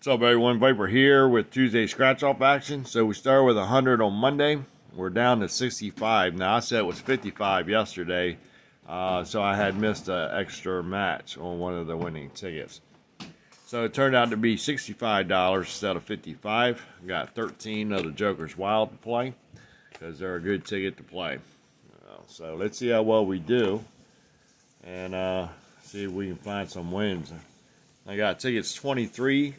What's up, everyone? Viper here with Tuesday scratch off action. So we started with 100 on Monday. We're down to 65. Now, I said it was 55 yesterday, uh, so I had missed an extra match on one of the winning tickets. So it turned out to be $65 instead of 55 Got 13 of the Joker's Wild to play because they're a good ticket to play. Uh, so let's see how well we do and uh, see if we can find some wins. I got tickets 23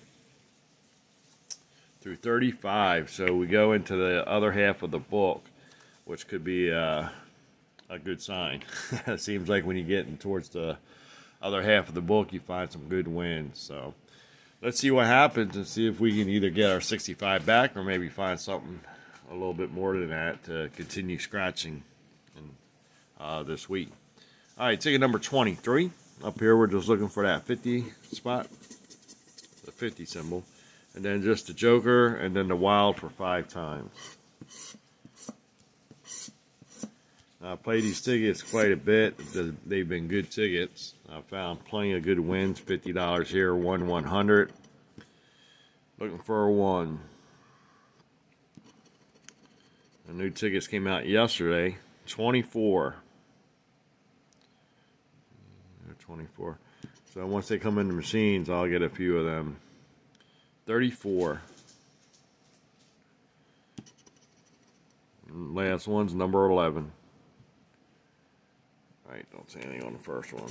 through 35. So we go into the other half of the book, which could be uh, a good sign. it seems like when you get towards the other half of the book, you find some good wins. So let's see what happens and see if we can either get our 65 back or maybe find something a little bit more than that to continue scratching in, uh, this week. All right, ticket number 23. Up here, we're just looking for that 50 spot, the 50 symbol and then just the Joker, and then the Wild for five times. I played these tickets quite a bit. They've been good tickets. I found plenty of good wins. $50 here, one 100. Looking for a one. The new tickets came out yesterday. 24. 24. So once they come in the machines, I'll get a few of them. 34. Last one's number 11. Alright, don't say anything on the first one.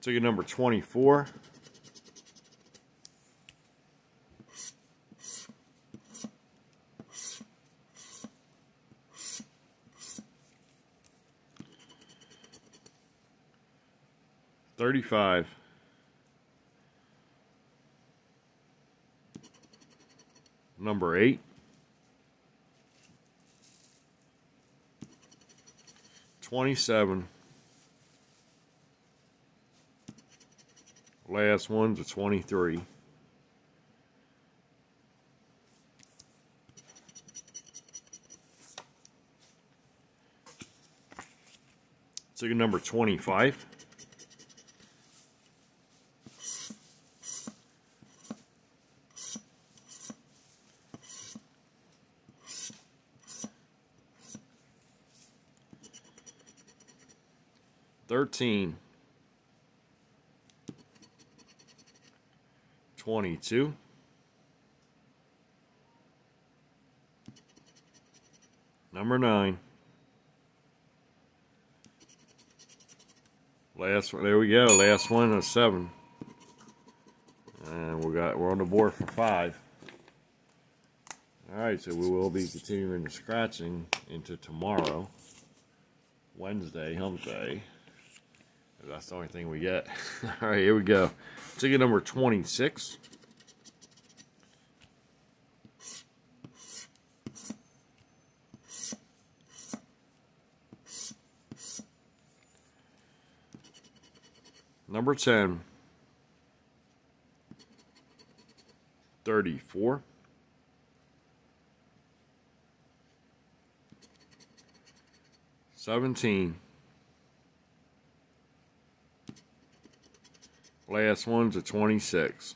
Ticket number 24. 35. Number 8. Twenty-seven. Last one to twenty-three. So number twenty-five. 13, 22, 9, last one, there we go, last one of 7, and we got, we're on the board for 5. Alright, so we will be continuing the scratching into tomorrow, Wednesday, hump day. That's the only thing we get. Alright, here we go. Ticket number 26. Number 10. 34. Seventeen. Last one's a 26.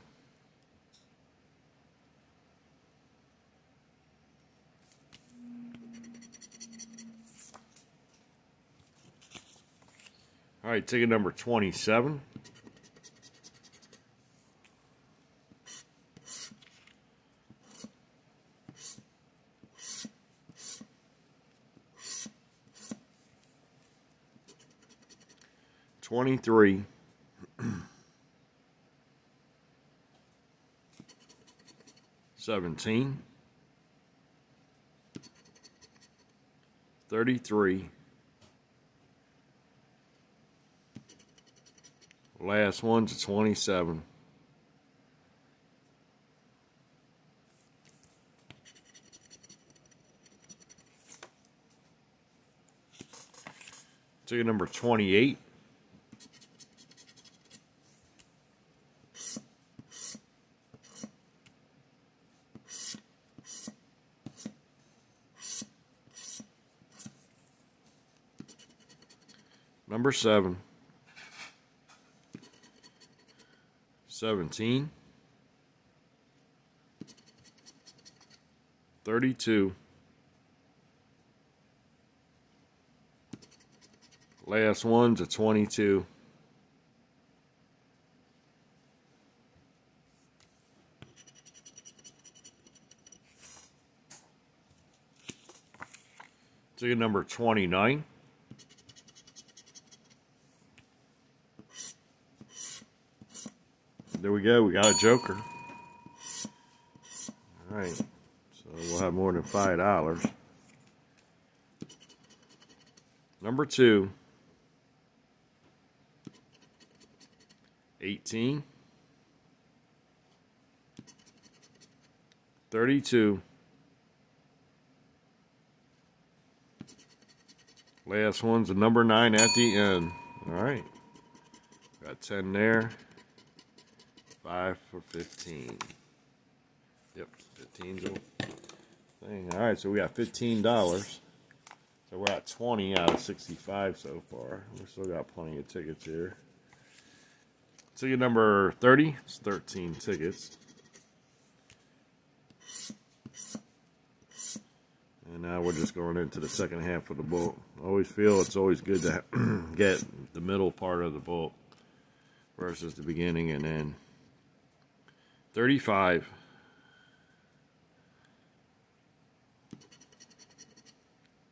All right, ticket number 27. Twenty-three. 17, 33, last one's a 27. Ticket number 28. Number seven. 17, 32, last one's a 22. Ticket number 29. There we go. We got a joker. All right. So we'll have more than $5. Number two. 18. 32. Last one's a number nine at the end. All right. Got 10 there. Five for 15. Yep, 15's a thing. All right, so we got $15. So we're at 20 out of 65 so far. We still got plenty of tickets here. Ticket number 30 It's 13 tickets. And now we're just going into the second half of the. I always feel it's always good to get the middle part of the book versus the beginning and end. 35.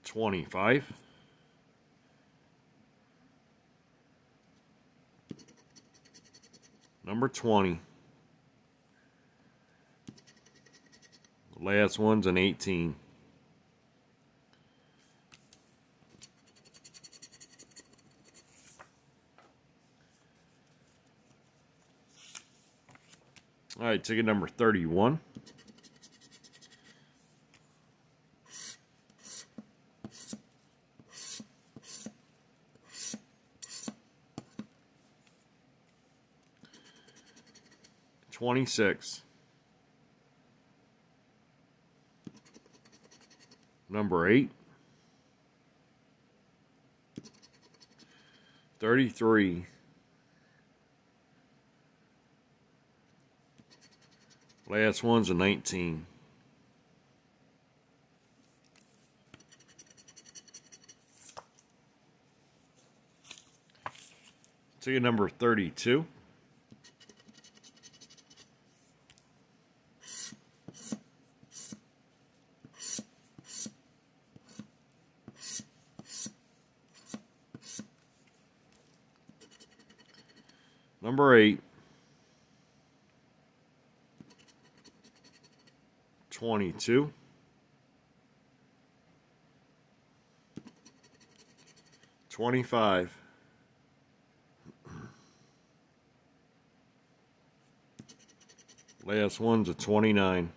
Twenty-five. Number twenty. The last one's an eighteen. All right, ticket number 31. Twenty-six. Number eight. Thirty-three. Last one's a 19. Ticket number 32. Number 8. 22. Twenty-five. Last one's a twenty-nine.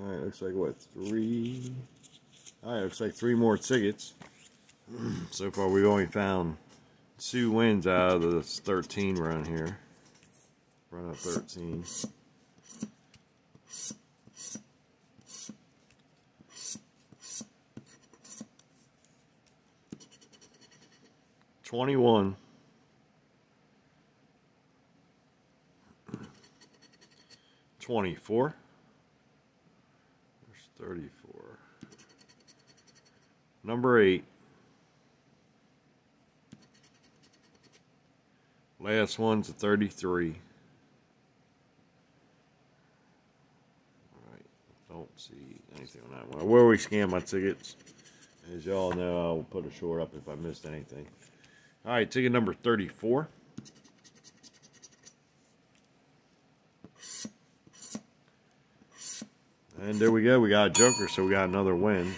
All right, looks like what three? All right, looks like three more tickets. so far, we've only found two wins out of this 13 run here. Run of 13. Twenty-one. Twenty-four. There's thirty-four. Number eight. Last one's a 33. Alright, don't see anything on that one. Where we scan my tickets. As y'all know, I'll put a short up if I missed anything. Alright, ticket number 34. And there we go. We got a joker, so we got another win.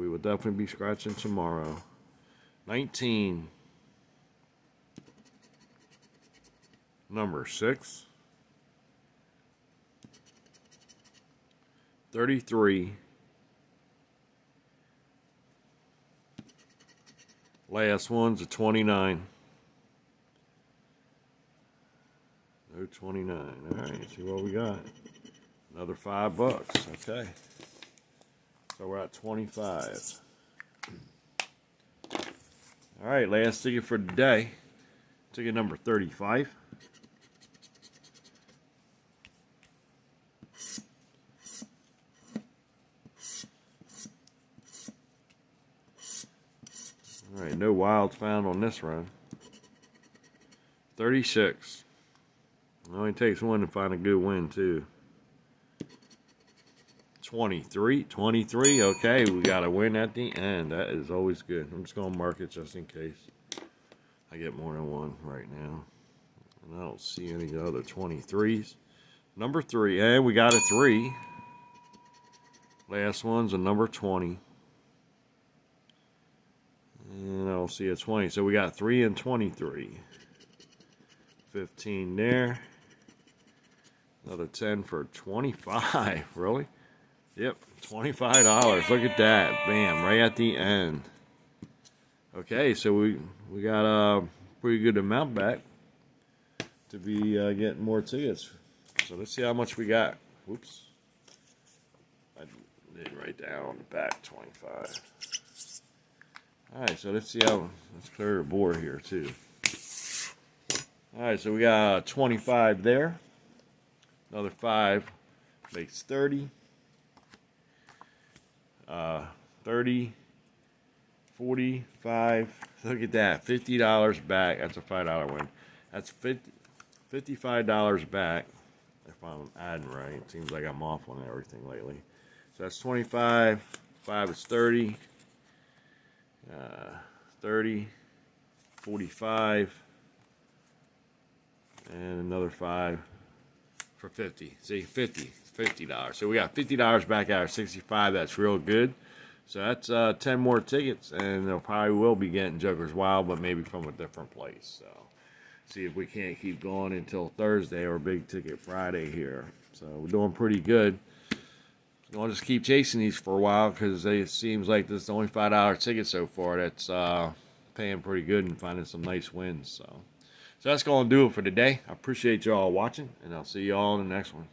we will definitely be scratching tomorrow. 19. Number 6. 33. Last one's a 29. 029. All right, see what we got. Another five bucks. Okay. So we're at 25. All right, last ticket for today. Ticket number 35. All right, no wilds found on this run. 36. It only takes one to find a good win, too. 23. 23. Okay, we got a win at the end. That is always good. I'm just going to mark it just in case I get more than one right now. And I don't see any other 23s. Number 3. And we got a 3. Last one's a number 20. And I don't see a 20. So we got 3 and 23. 15 there. Another 10 for 25. Really? Yep, $25. Look at that. Bam, right at the end. Okay, so we we got a pretty good amount back to be uh, getting more tickets. So let's see how much we got. Whoops. I didn't write down the back 25. Alright, so let's see how, let's clear the board here too. Alright, so we got 25 there. Another 5 makes 30. Uh, 30, 45. Look at that. $50 back. That's a $5 win. That's 50, $55 back. If I'm adding right. It seems like I'm off on everything lately. So that's 25. 5 is 30. Uh, 30. 45. And another 5 for 50. See, 50. $50. So we got $50 back out of 65. That's real good. So that's uh, 10 more tickets, and they'll probably will be getting Joker's Wild, but maybe from a different place. So see if we can't keep going until Thursday or Big Ticket Friday here. So we're doing pretty good. I'll just keep chasing these for a while because it seems like this is the only $5 ticket so far that's uh, paying pretty good and finding some nice wins. So, so that's going to do it for today. I appreciate y'all watching, and I'll see y'all in the next one.